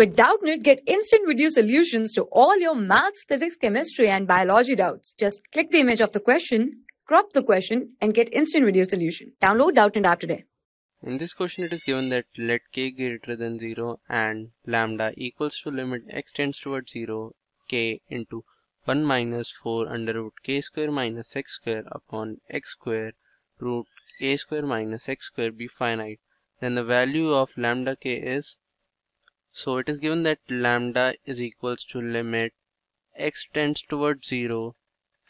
With Doubtnut, get instant video solutions to all your maths, physics, chemistry, and biology doubts. Just click the image of the question, crop the question, and get instant video solution. Download Doubtnut app today. In this question it is given that let k greater than 0 and lambda equals to limit x tends towards 0 k into 1 minus 4 under root k square minus x square upon x square root k square minus x square be finite then the value of lambda k is so it is given that lambda is equals to limit x tends towards 0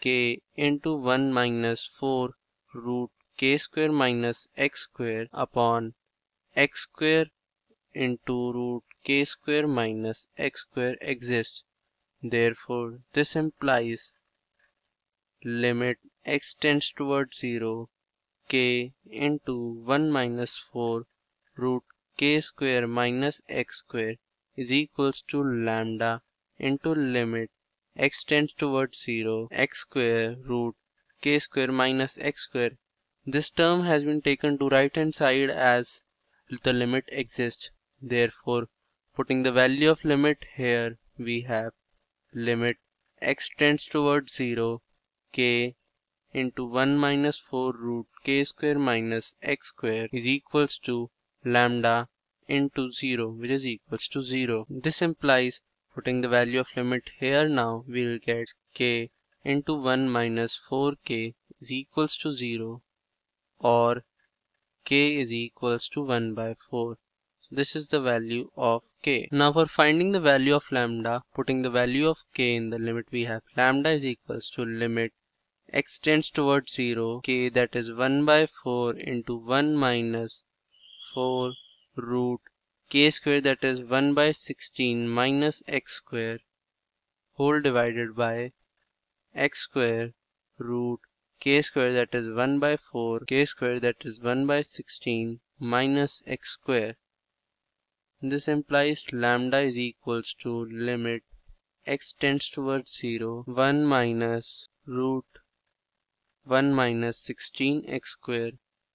k into 1 minus 4 root k square minus x square upon x square into root k square minus x square exists. Therefore, this implies limit x tends towards 0 k into 1 minus 4 root k square minus x square is equals to lambda into limit x tends towards 0 x square root k square minus x square. This term has been taken to right hand side as the limit exists. Therefore, putting the value of limit here, we have limit x tends towards 0 k into 1 minus 4 root k square minus x square is equals to lambda into 0 which is equals to 0. This implies putting the value of limit here now we will get k into 1 minus 4k is equals to 0 or k is equals to 1 by 4. This is the value of k. Now for finding the value of lambda, putting the value of k in the limit we have lambda is equals to limit x tends towards 0 k that is 1 by 4 into 1 minus 4 root k square that is 1 by 16 minus x square whole divided by x square root k square that is 1 by 4 k square that is 1 by 16 minus x square. This implies lambda is equals to limit x tends towards 0 1 minus root 1 minus 16 x square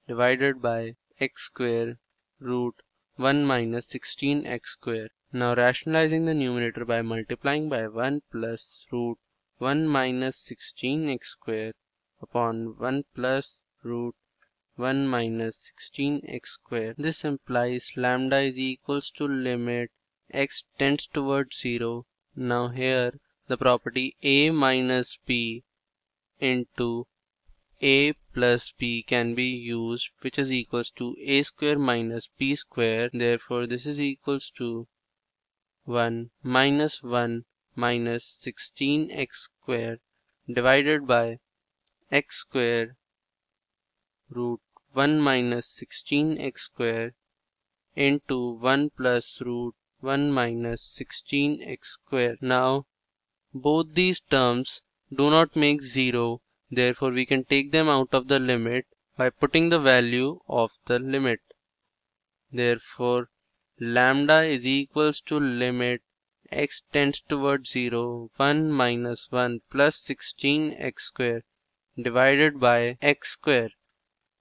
divided by x square root 1 minus 16x square. Now rationalizing the numerator by multiplying by 1 plus root 1 minus 16x square upon 1 plus root 1 minus 16x square. This implies lambda is equals to limit x tends towards 0. Now here the property a minus b into a plus b can be used which is equals to a square minus b square therefore this is equals to 1 minus 1 minus 16x square divided by x square root 1 minus 16x square into 1 plus root 1 minus 16x square. Now both these terms do not make 0 Therefore, we can take them out of the limit by putting the value of the limit. Therefore, lambda is equals to limit x tends towards 0 1 minus 1 plus 16x square divided by x square.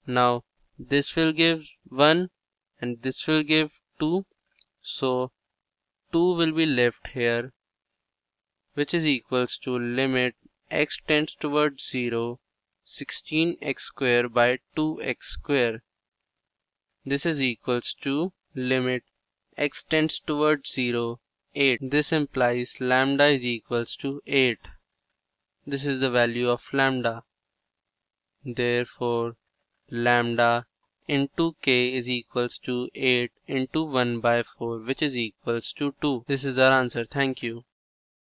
Now this will give 1 and this will give 2 so 2 will be left here which is equals to limit x tends towards 0 16x square by 2x square. This is equals to limit x tends towards 0 8. This implies lambda is equals to 8. This is the value of lambda. Therefore, lambda into k is equals to 8 into 1 by 4 which is equals to 2. This is our answer. Thank you.